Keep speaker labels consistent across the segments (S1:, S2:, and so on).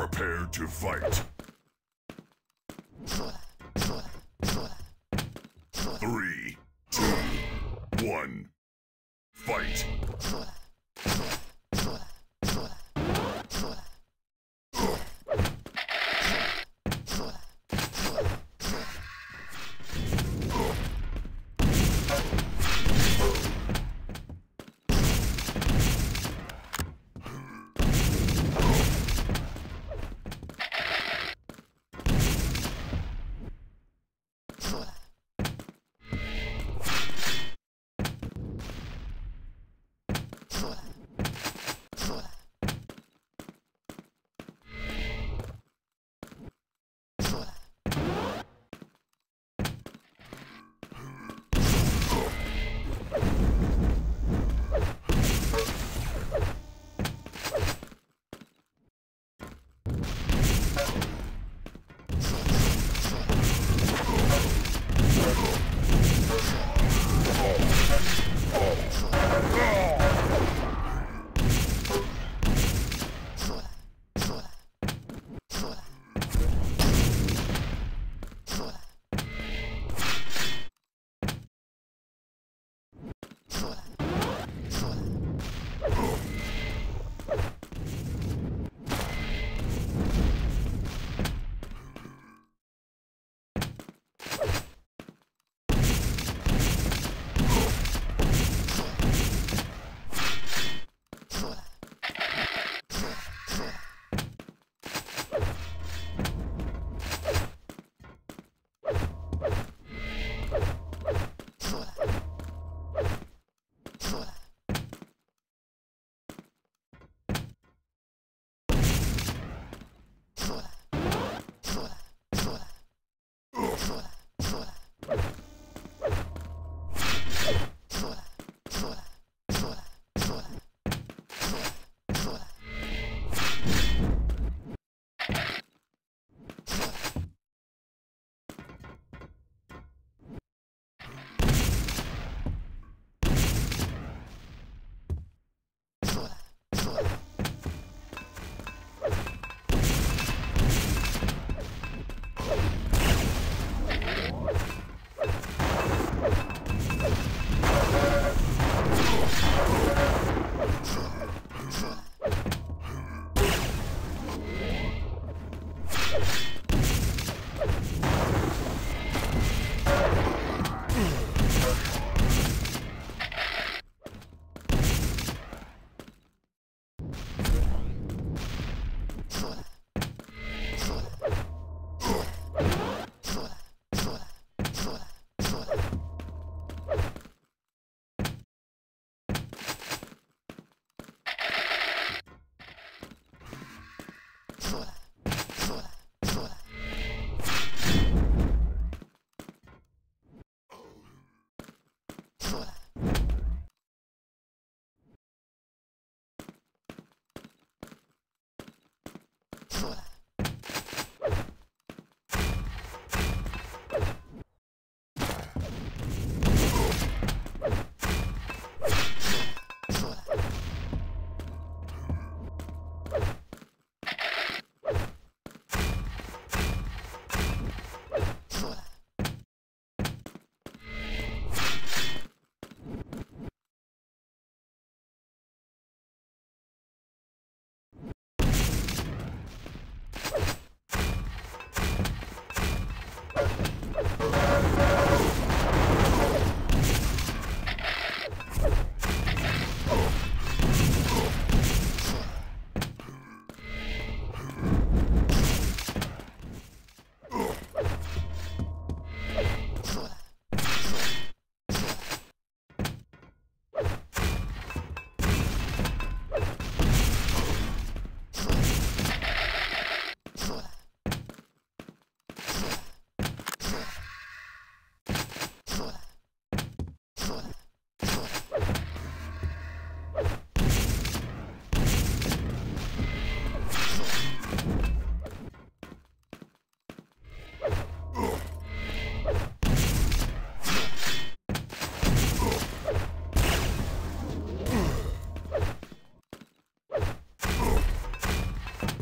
S1: Prepare to fight. Three, two, one, fight.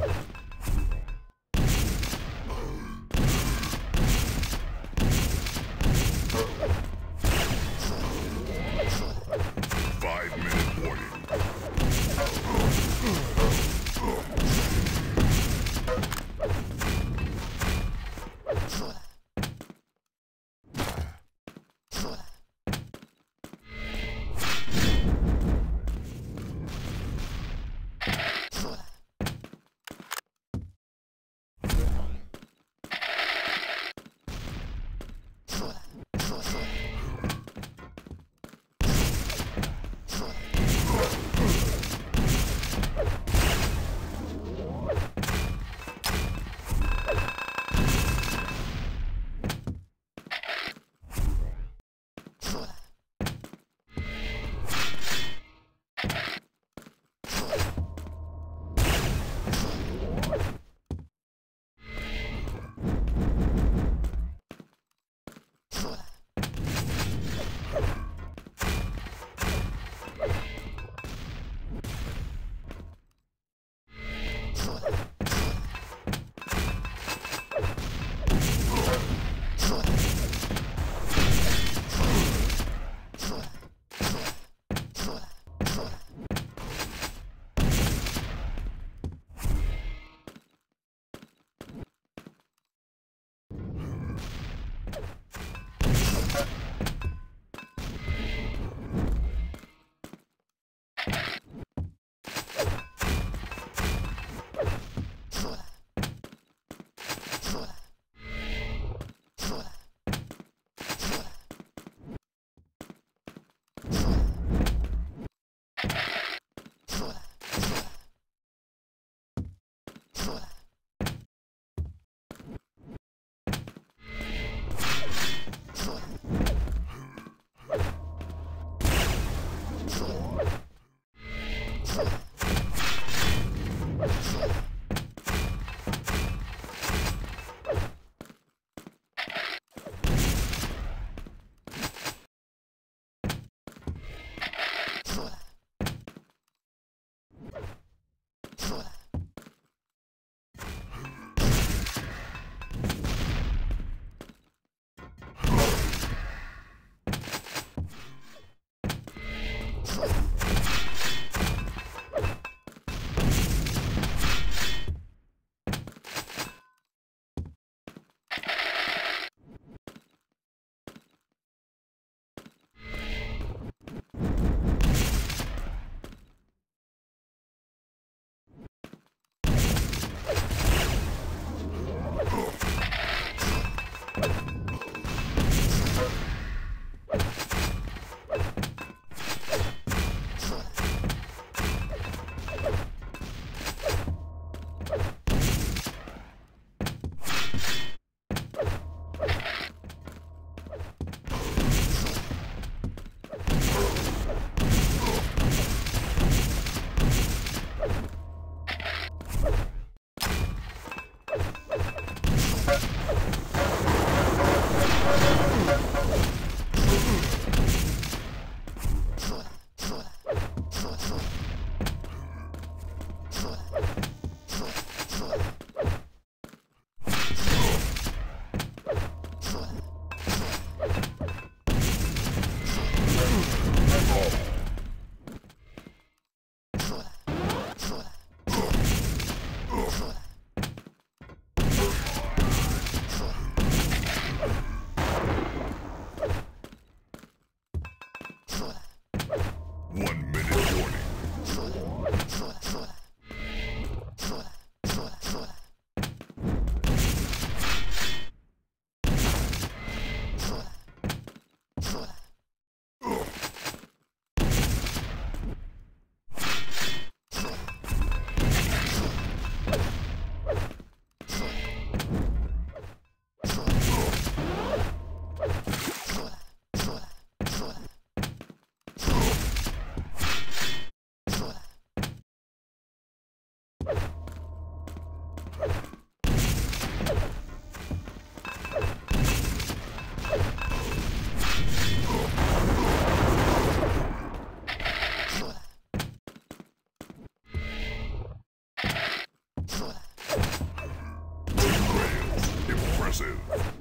S1: you Impressive.